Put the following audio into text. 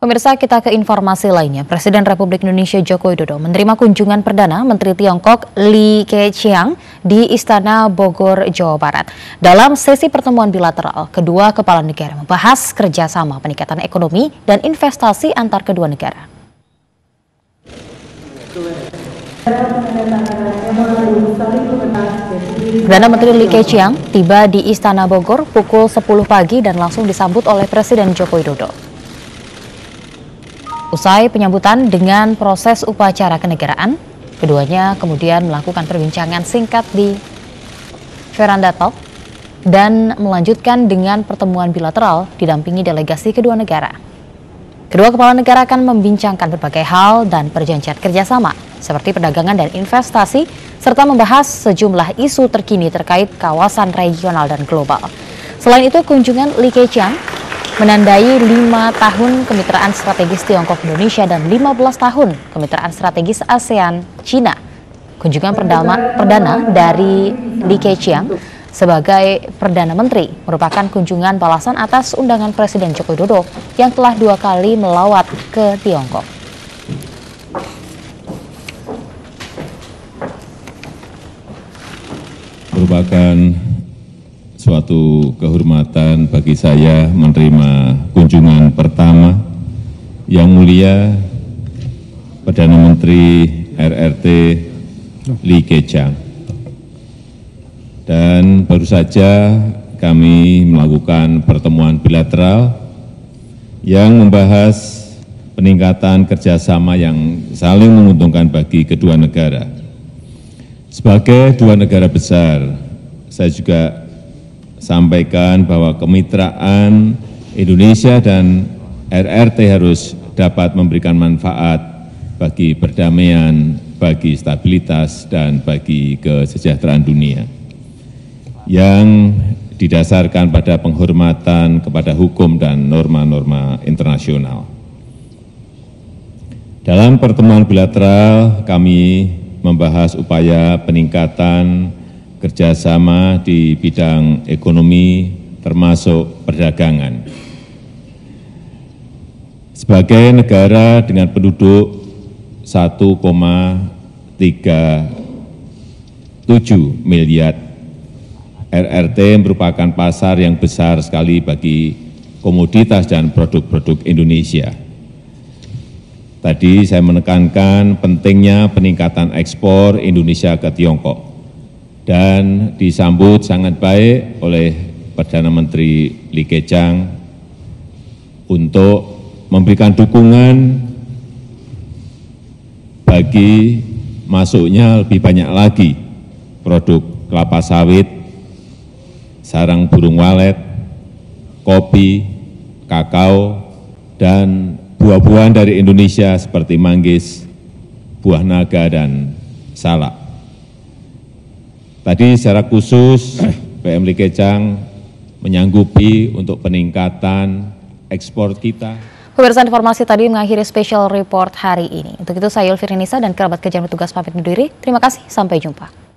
Pemirsa kita ke informasi lainnya. Presiden Republik Indonesia Joko Widodo menerima kunjungan perdana Menteri Tiongkok Li Keqiang di Istana Bogor, Jawa Barat. Dalam sesi pertemuan bilateral, kedua kepala negara membahas kerjasama peningkatan ekonomi dan investasi antar kedua negara. Perdana Menteri Li Keqiang tiba di Istana Bogor pukul 10 pagi dan langsung disambut oleh Presiden Joko Widodo. Usai penyambutan dengan proses upacara kenegaraan, keduanya kemudian melakukan perbincangan singkat di veranda talk dan melanjutkan dengan pertemuan bilateral didampingi delegasi kedua negara. Kedua kepala negara akan membincangkan berbagai hal dan perjanjian kerjasama seperti perdagangan dan investasi, serta membahas sejumlah isu terkini terkait kawasan regional dan global. Selain itu, kunjungan Li Keqiang menandai lima tahun kemitraan strategis Tiongkok Indonesia dan 15 tahun kemitraan strategis ASEAN Cina. Kunjungan perdana, perdana dari Li Keqiang sebagai Perdana Menteri merupakan kunjungan balasan atas undangan Presiden Joko Widodo yang telah dua kali melawat ke Tiongkok. Merupakan suatu kehormatan bagi saya menerima kunjungan pertama yang mulia Perdana Menteri RRT Li Keqiang. Dan baru saja kami melakukan pertemuan bilateral yang membahas peningkatan kerjasama yang saling menguntungkan bagi kedua negara. Sebagai dua negara besar, saya juga sampaikan bahwa kemitraan Indonesia dan RRT harus dapat memberikan manfaat bagi perdamaian, bagi stabilitas, dan bagi kesejahteraan dunia yang didasarkan pada penghormatan kepada hukum dan norma-norma internasional. Dalam pertemuan bilateral, kami membahas upaya peningkatan kerjasama di bidang ekonomi termasuk perdagangan. Sebagai negara dengan penduduk 1,37 miliar, RRT merupakan pasar yang besar sekali bagi komoditas dan produk-produk Indonesia. Tadi saya menekankan pentingnya peningkatan ekspor Indonesia ke Tiongkok dan disambut sangat baik oleh Perdana Menteri Li Keqiang untuk memberikan dukungan bagi masuknya lebih banyak lagi produk kelapa sawit, sarang burung walet, kopi, kakao, dan buah-buahan dari Indonesia seperti manggis, buah naga, dan salak. Tadi secara khusus PM Likecang menyanggupi untuk peningkatan ekspor kita. Pemirsa informasi tadi mengakhiri special report hari ini. Untuk itu saya Yulfirinisa dan kerabat kerjaan petugas pamit undur diri. Terima kasih, sampai jumpa.